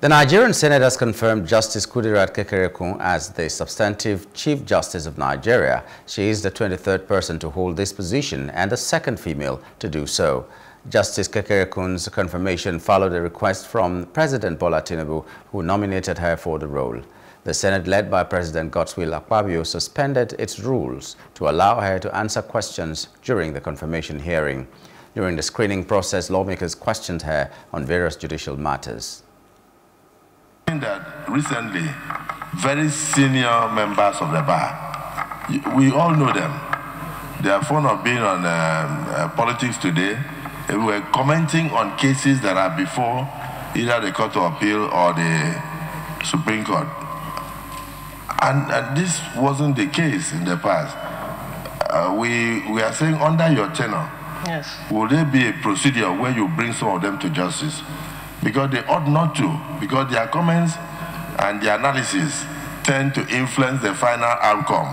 The Nigerian Senate has confirmed Justice Kudirat Kekere-Ekun as the substantive Chief Justice of Nigeria. She is the 23rd person to hold this position and the second female to do so. Justice Kekere-Ekun's confirmation followed a request from President Bola Tinubu, who nominated her for the role. The Senate, led by President Godswill Akpabio, suspended its rules to allow her to answer questions during the confirmation hearing. During the screening process, lawmakers questioned her on various judicial matters that recently, very senior members of the bar, we all know them. They are fond of being on um, uh, politics today. They were commenting on cases that are before either the Court of Appeal or the Supreme Court. And, and this wasn't the case in the past. Uh, we, we are saying under your tenure, yes. will there be a procedure where you bring some of them to justice? Because they ought not to, because their comments and their analysis tend to influence the final outcome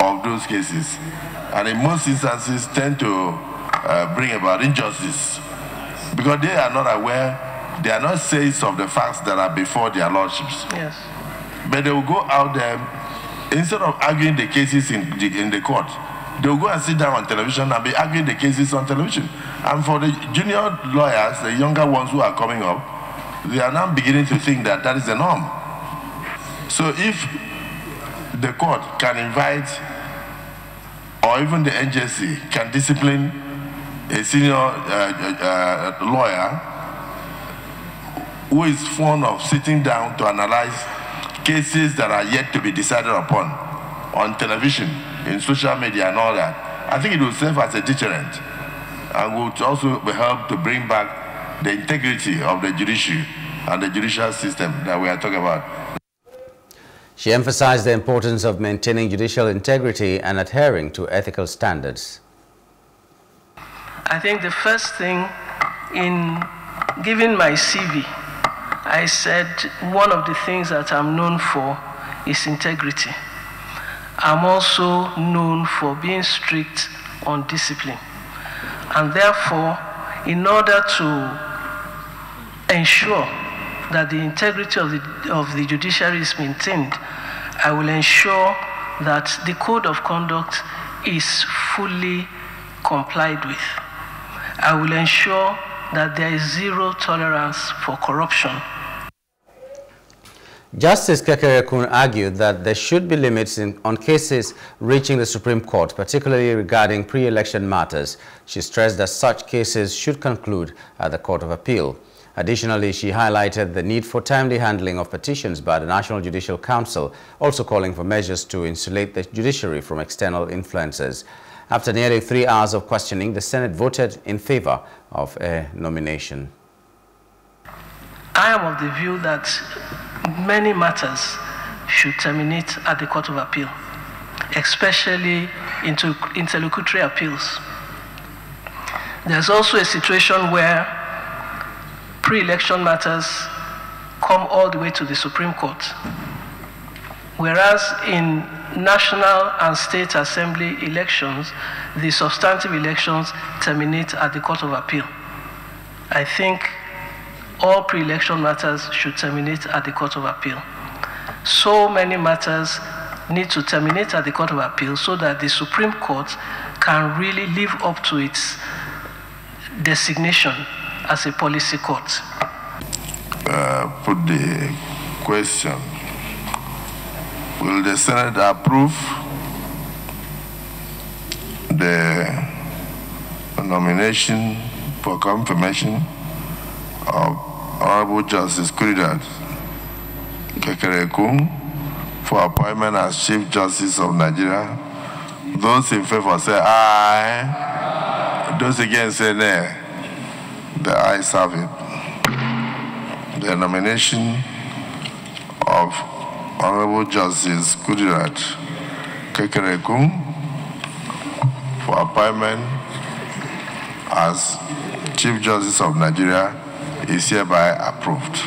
of those cases. And in most instances tend to uh, bring about injustice because they are not aware, they are not saying of the facts that are before their lordships. Yes. But they will go out there, instead of arguing the cases in the, in the court, they will go and sit down on television and be arguing the cases on television. And for the junior lawyers, the younger ones who are coming up, they are now beginning to think that that is the norm. So if the court can invite, or even the NJC can discipline a senior uh, uh, uh, lawyer who is fond of sitting down to analyze cases that are yet to be decided upon on television, in social media and all that, I think it will serve as a deterrent and will also help to bring back the integrity of the judiciary and the judicial system that we are talking about. She emphasized the importance of maintaining judicial integrity and adhering to ethical standards. I think the first thing in giving my CV, I said one of the things that I'm known for is integrity. I'm also known for being strict on discipline. And therefore, in order to ensure that the integrity of the, of the judiciary is maintained, I will ensure that the code of conduct is fully complied with. I will ensure that there is zero tolerance for corruption Justice Kekere-Ekun argued that there should be limits in, on cases reaching the Supreme Court, particularly regarding pre-election matters. She stressed that such cases should conclude at the Court of Appeal. Additionally, she highlighted the need for timely handling of petitions by the National Judicial Council, also calling for measures to insulate the judiciary from external influences. After nearly three hours of questioning, the Senate voted in favor of a nomination. I am of the view that many matters should terminate at the Court of Appeal, especially into interlocutory appeals. There's also a situation where pre-election matters come all the way to the Supreme Court, whereas in national and state assembly elections, the substantive elections terminate at the Court of Appeal. I think all pre-election matters should terminate at the Court of Appeal. So many matters need to terminate at the Court of Appeal so that the Supreme Court can really live up to its designation as a policy court. Uh, put the question. Will the Senate approve the nomination for confirmation of Honorable Justice Kudirat Kekere-Ekun for appointment as Chief Justice of Nigeria. Those in favor say aye. Those against say nay. The ayes have it. The nomination of Honorable Justice Kudirat Kekere-Ekun for appointment as Chief Justice of Nigeria is hereby approved.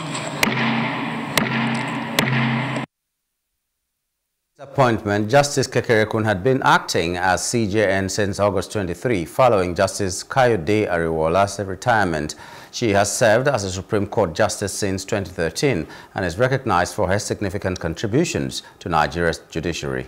appointment, Justice Kekere-Ekun had been acting as CJN since August 23, following Justice Kayode Ariwoola's retirement. She has served as a Supreme Court Justice since 2013 and is recognized for her significant contributions to Nigeria's judiciary.